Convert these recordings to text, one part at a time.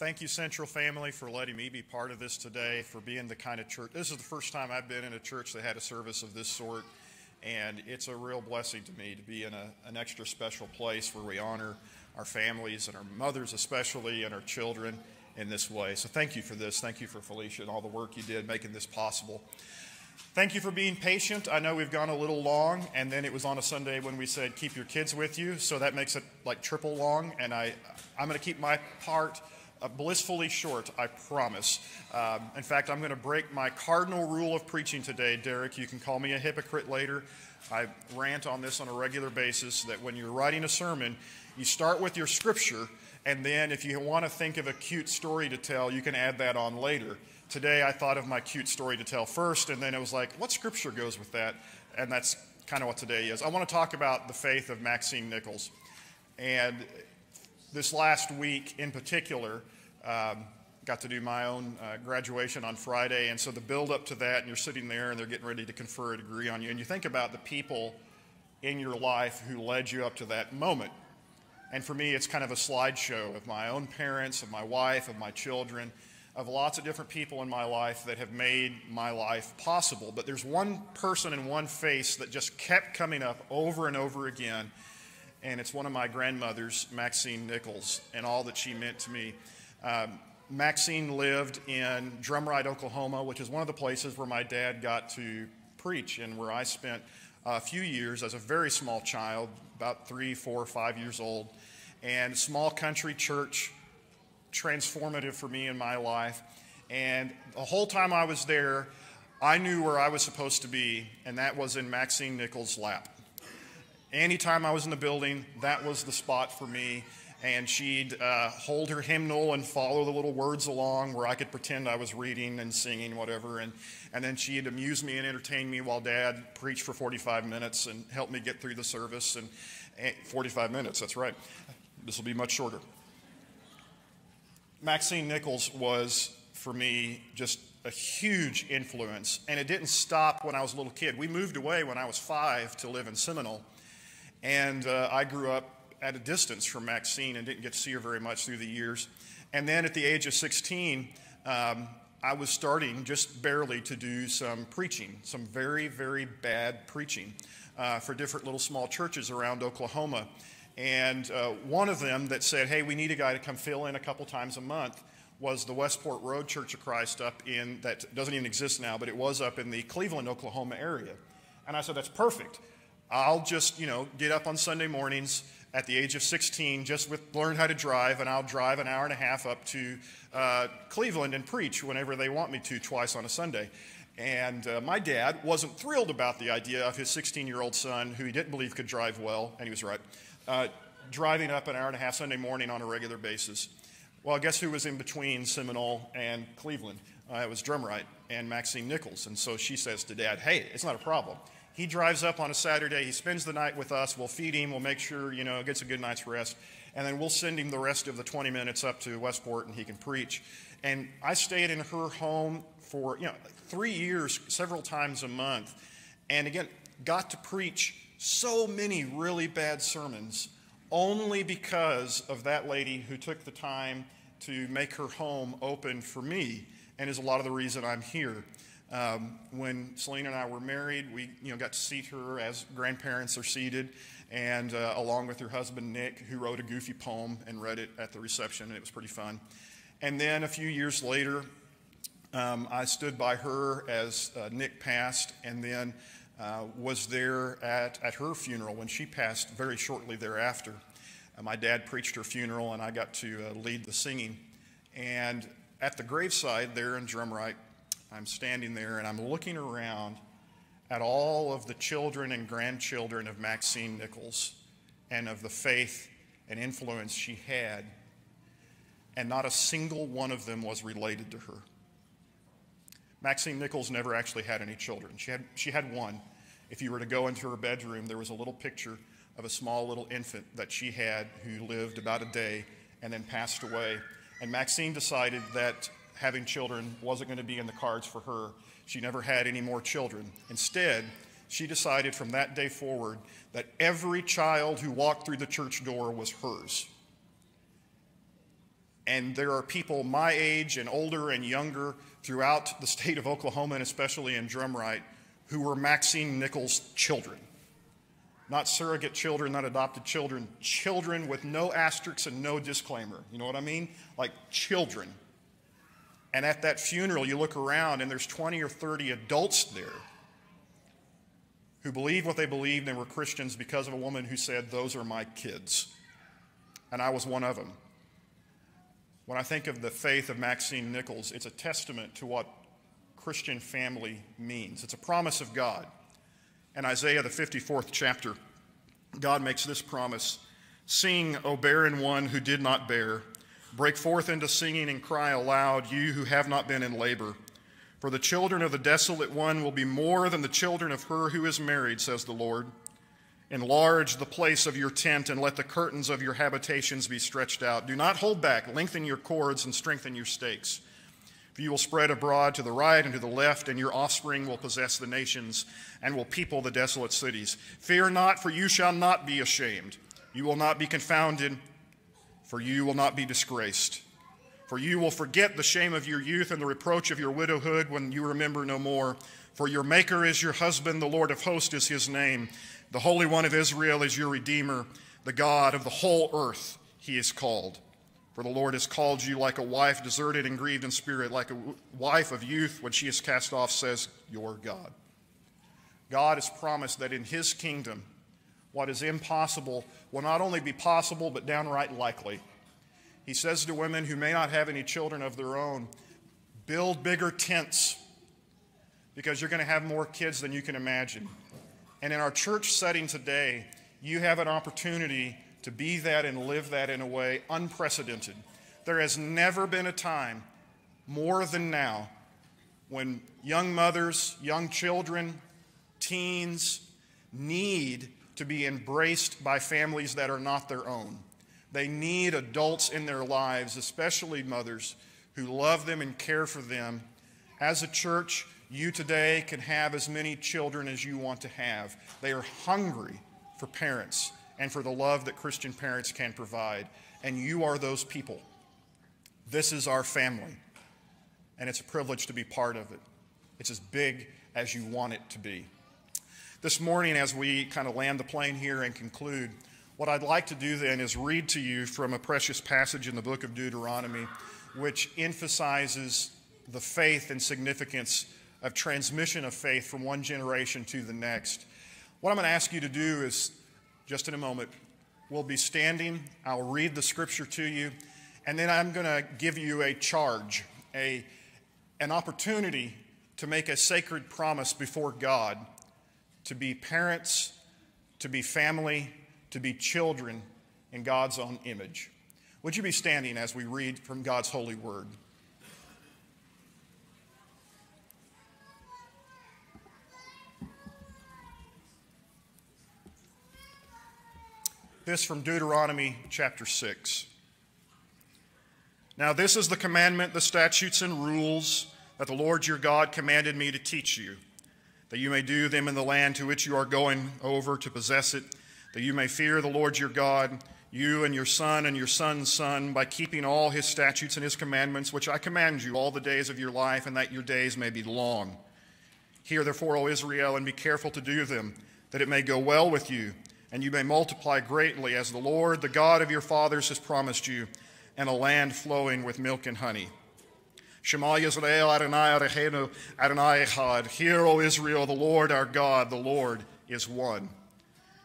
Thank you, Central Family, for letting me be part of this today, for being the kind of church. This is the first time I've been in a church that had a service of this sort, and it's a real blessing to me to be in a, an extra special place where we honor our families and our mothers, especially, and our children in this way. So, thank you for this. Thank you for Felicia and all the work you did making this possible. Thank you for being patient. I know we've gone a little long, and then it was on a Sunday when we said keep your kids with you, so that makes it like triple long. And I, I'm going to keep my part uh, blissfully short, I promise. Um, in fact, I'm going to break my cardinal rule of preaching today, Derek. You can call me a hypocrite later. I rant on this on a regular basis that when you're writing a sermon, you start with your scripture, and then if you want to think of a cute story to tell, you can add that on later. Today, I thought of my cute story to tell first, and then it was like, what scripture goes with that? And that's kind of what today is. I want to talk about the faith of Maxine Nichols. And this last week in particular, um, got to do my own uh, graduation on Friday, and so the build up to that, and you're sitting there and they're getting ready to confer a degree on you, and you think about the people in your life who led you up to that moment. And for me, it's kind of a slideshow of my own parents, of my wife, of my children, of lots of different people in my life that have made my life possible. But there's one person and one face that just kept coming up over and over again and it's one of my grandmothers, Maxine Nichols, and all that she meant to me. Um, Maxine lived in Drumright, Oklahoma, which is one of the places where my dad got to preach and where I spent a few years as a very small child, about three, four, five years old. And small country church, transformative for me in my life. And the whole time I was there, I knew where I was supposed to be, and that was in Maxine Nichols' lap. Anytime I was in the building, that was the spot for me. And she'd uh, hold her hymnal and follow the little words along where I could pretend I was reading and singing, whatever. And, and then she'd amuse me and entertain me while Dad preached for 45 minutes and helped me get through the service. And, and 45 minutes, that's right. This will be much shorter. Maxine Nichols was, for me, just a huge influence. And it didn't stop when I was a little kid. We moved away when I was five to live in Seminole. And uh, I grew up at a distance from Maxine and didn't get to see her very much through the years. And then at the age of 16, um, I was starting just barely to do some preaching, some very, very bad preaching uh, for different little small churches around Oklahoma. And uh, one of them that said, hey, we need a guy to come fill in a couple times a month was the Westport Road Church of Christ up in, that doesn't even exist now, but it was up in the Cleveland, Oklahoma area. And I said, that's perfect. I'll just, you know, get up on Sunday mornings at the age of 16, just with learn how to drive, and I'll drive an hour and a half up to uh, Cleveland and preach whenever they want me to, twice on a Sunday. And uh, my dad wasn't thrilled about the idea of his 16 year old son, who he didn't believe could drive well, and he was right, uh, driving up an hour and a half Sunday morning on a regular basis. Well, guess who was in between Seminole and Cleveland? Uh, it was Drumright and Maxine Nichols. And so she says to dad, hey, it's not a problem. He drives up on a Saturday. He spends the night with us. We'll feed him. We'll make sure, you know, gets a good night's rest. And then we'll send him the rest of the 20 minutes up to Westport and he can preach. And I stayed in her home for, you know, three years, several times a month. And again, got to preach so many really bad sermons only because of that lady who took the time to make her home open for me and is a lot of the reason I'm here. Um, when Selena and I were married, we you know, got to seat her as grandparents are seated, and uh, along with her husband Nick, who wrote a goofy poem and read it at the reception, and it was pretty fun. And then a few years later, um, I stood by her as uh, Nick passed, and then uh, was there at, at her funeral when she passed very shortly thereafter. Uh, my dad preached her funeral, and I got to uh, lead the singing. And at the graveside there in Drumright, I'm standing there and I'm looking around at all of the children and grandchildren of Maxine Nichols and of the faith and influence she had, and not a single one of them was related to her. Maxine Nichols never actually had any children. She had, she had one. If you were to go into her bedroom, there was a little picture of a small little infant that she had who lived about a day and then passed away. And Maxine decided that having children wasn't going to be in the cards for her. She never had any more children. Instead, she decided from that day forward that every child who walked through the church door was hers. and there are people my age and older and younger throughout the state of Oklahoma and especially in Drumright who were Maxine Nichols' children. Not surrogate children, not adopted children, children with no asterisks and no disclaimer. You know what I mean? Like children. And at that funeral, you look around and there's 20 or 30 adults there who believed what they believed and were Christians because of a woman who said, Those are my kids. And I was one of them. When I think of the faith of Maxine Nichols, it's a testament to what Christian family means. It's a promise of God. In Isaiah, the 54th chapter, God makes this promise Sing, O barren one who did not bear. Break forth into singing and cry aloud, you who have not been in labor. For the children of the desolate one will be more than the children of her who is married, says the Lord. Enlarge the place of your tent and let the curtains of your habitations be stretched out. Do not hold back, lengthen your cords and strengthen your stakes. For you will spread abroad to the right and to the left, and your offspring will possess the nations and will people the desolate cities. Fear not, for you shall not be ashamed. You will not be confounded, for you will not be disgraced. For you will forget the shame of your youth and the reproach of your widowhood when you remember no more. For your Maker is your husband, the Lord of hosts is his name. The Holy One of Israel is your Redeemer, the God of the whole earth, he is called. For the Lord has called you like a wife deserted and grieved in spirit, like a wife of youth when she is cast off, says your God. God has promised that in his kingdom, what is impossible will not only be possible, but downright likely. He says to women who may not have any children of their own, build bigger tents because you're going to have more kids than you can imagine. And in our church setting today, you have an opportunity to be that and live that in a way unprecedented. There has never been a time more than now when young mothers, young children, teens need to be embraced by families that are not their own. They need adults in their lives, especially mothers, who love them and care for them. As a church, you today can have as many children as you want to have. They are hungry for parents and for the love that Christian parents can provide. And you are those people. This is our family. And it's a privilege to be part of it. It's as big as you want it to be. This morning, as we kind of land the plane here and conclude, what I'd like to do then is read to you from a precious passage in the book of Deuteronomy, which emphasizes the faith and significance of transmission of faith from one generation to the next. What I'm going to ask you to do is, just in a moment, we'll be standing. I'll read the scripture to you, and then I'm going to give you a charge, a, an opportunity to make a sacred promise before God to be parents, to be family, to be children in God's own image. Would you be standing as we read from God's holy word? This from Deuteronomy chapter 6. Now, this is the commandment, the statutes, and rules that the Lord your God commanded me to teach you, that you may do them in the land to which you are going over to possess it that you may fear the Lord your God, you and your son and your son's son, by keeping all his statutes and his commandments, which I command you all the days of your life, and that your days may be long. Hear therefore, O Israel, and be careful to do them, that it may go well with you, and you may multiply greatly, as the Lord, the God of your fathers, has promised you, and a land flowing with milk and honey. Shema Yisrael Adonai Eloheinu Adonai Echad. Hear, O Israel, the Lord our God, the Lord is one.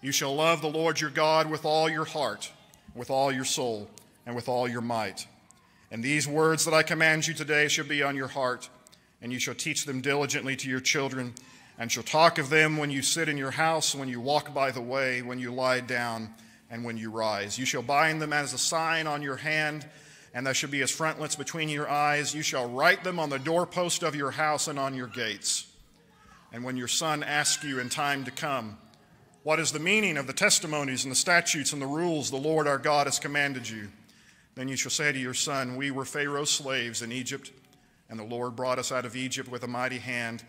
You shall love the Lord your God with all your heart, with all your soul, and with all your might. And these words that I command you today shall be on your heart, and you shall teach them diligently to your children, and shall talk of them when you sit in your house, when you walk by the way, when you lie down, and when you rise. You shall bind them as a sign on your hand, and there shall be as frontlets between your eyes. You shall write them on the doorpost of your house and on your gates. And when your son asks you in time to come, what is the meaning of the testimonies and the statutes and the rules the Lord our God has commanded you? Then you shall say to your son, We were Pharaoh's slaves in Egypt, and the Lord brought us out of Egypt with a mighty hand.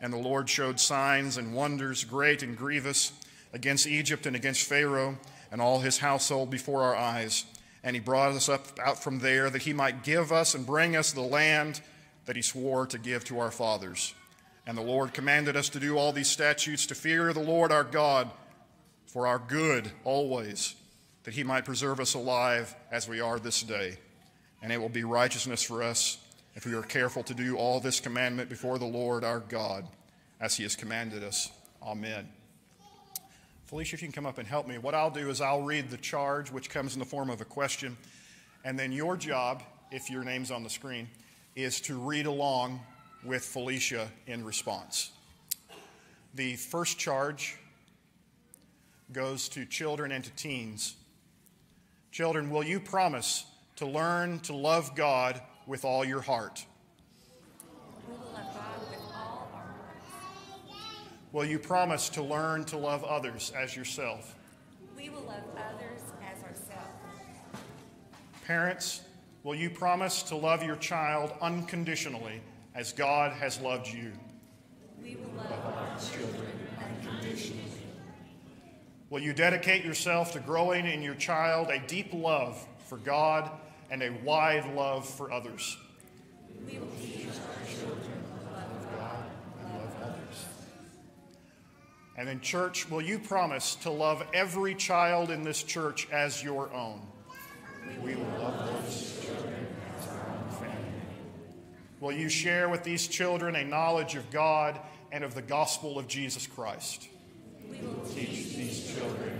And the Lord showed signs and wonders great and grievous against Egypt and against Pharaoh and all his household before our eyes. And he brought us up out from there that he might give us and bring us the land that he swore to give to our fathers. And the Lord commanded us to do all these statutes to fear the Lord our God for our good always, that he might preserve us alive as we are this day. And it will be righteousness for us if we are careful to do all this commandment before the Lord our God, as he has commanded us. Amen. Felicia, if you can come up and help me, what I'll do is I'll read the charge, which comes in the form of a question, and then your job, if your name's on the screen, is to read along with Felicia in response. The first charge goes to children and to teens. Children, will you promise to learn to love God with all your heart? Will you promise to learn to love others as yourself? We will love others as ourselves. Parents, will you promise to love your child unconditionally as God has loved you? We will love our children unconditionally. Will you dedicate yourself to growing in your child a deep love for God and a wide love for others? We will teach our children the love of God and love others. And in church, will you promise to love every child in this church as your own? We will love those children as our own family. Will you share with these children a knowledge of God and of the gospel of Jesus Christ? We will Teach these children